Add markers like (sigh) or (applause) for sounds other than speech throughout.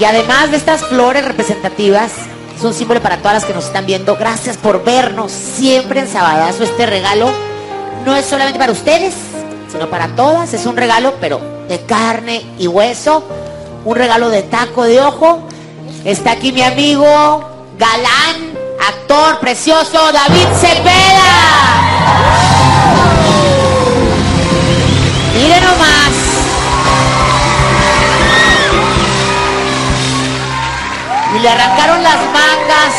Y además de estas flores representativas, es un símbolo para todas las que nos están viendo. Gracias por vernos siempre en Sabadazo. Este regalo no es solamente para ustedes, sino para todas. Es un regalo, pero de carne y hueso. Un regalo de taco de ojo. Está aquí mi amigo, galán, actor precioso, David Cepeda. Mire nomás. Y le arrancaron las mangas.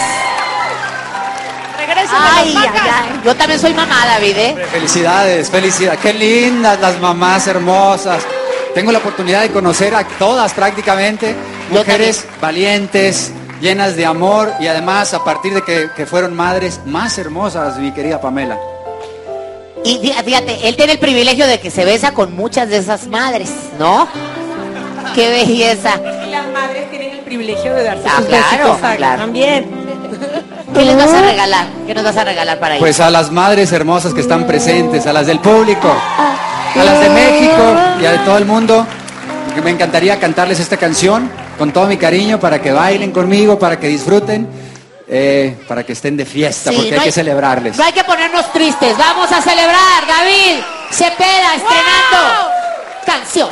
Regresen Ay, las ay, ay. Yo también soy mamá, David, ¿eh? Felicidades, felicidades. Qué lindas las mamás hermosas. Tengo la oportunidad de conocer a todas prácticamente. Mujeres valientes, llenas de amor y además a partir de que, que fueron madres más hermosas, mi querida Pamela. Y fí- fíjate, él tiene el privilegio de que se besa con muchas de esas madres, ¿no? Qué belleza. Y las madres tienen el privilegio de darse Ah, sus claro, claro. también. ¿Qué les vas a regalar? ¿Qué nos vas a regalar para ellos? Pues a las madres hermosas que están presentes, a las del público, a las de México y a de todo el mundo, que me encantaría cantarles esta canción con todo mi cariño para que bailen conmigo, para que disfruten, eh, para que estén de fiesta, Sí, porque no hay que celebrarles. No hay que ponernos tristes. Vamos a celebrar, David Cepeda, estrenando canción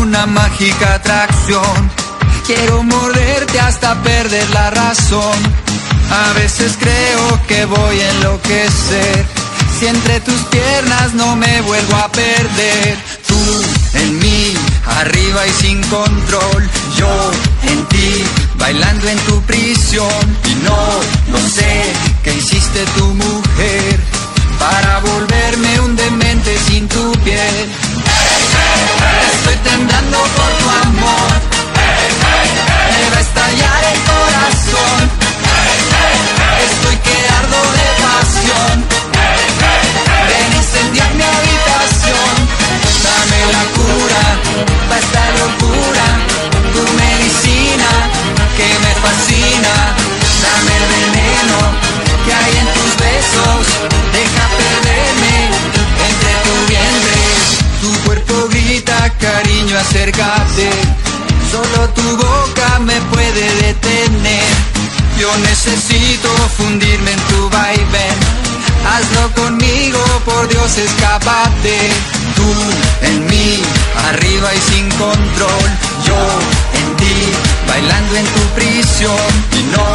una mágica atracción. Quiero morderte hasta perder la razón. A veces creo que voy a enloquecer. Si entre tus piernas no me vuelvo a perder. Tú en mí, arriba y sin control. Yo en ti, bailando en tu prisión. Y no, no sé qué hiciste tu cariño, acércate. Solo tu boca me puede detener. Yo necesito fundirme en tu vaivén. Hazlo conmigo, por Dios, escápate. Tú en mí, arriba y sin control. Yo en ti, bailando en tu prisión. Y no,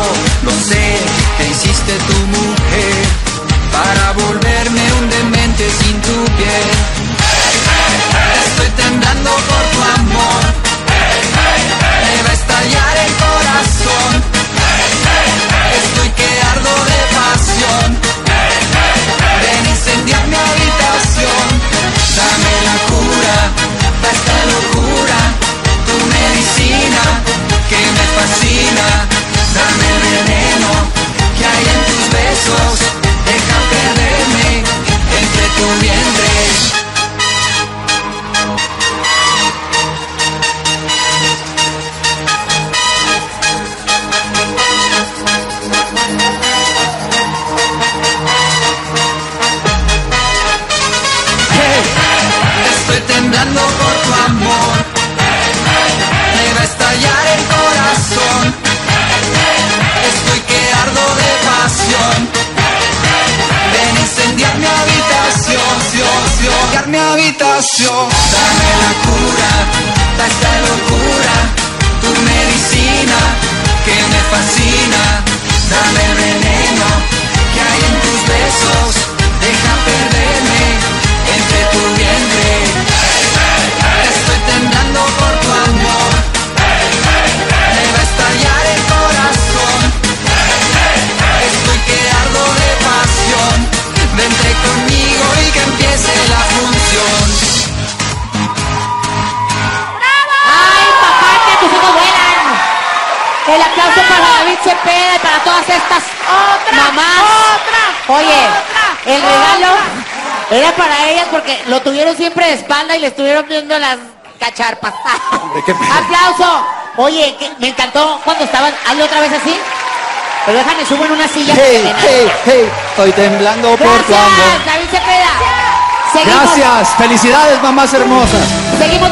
no sé qué hiciste tu mujer para volverme un demente Estoy que ardo de pasión. Ven incendiar mi habitación. Mi habitación. Dame la cura para esta locura. Tu medicina que me fascina. Dame el veneno Cepeda y para todas estas Otra, mamás. otra, Oye, otra, el regalo era para ellas porque lo tuvieron siempre de espalda y le estuvieron viendo las cacharpas. (laughs) ¡Aplauso! Oye, que me encantó cuando estaban. Hazlo otra vez así. Pero déjame subo en una silla. Hey, estoy temblando por tu amor. Gracias, David Cepeda. Seguimos, Gracias, felicidades mamás hermosas. seguimos.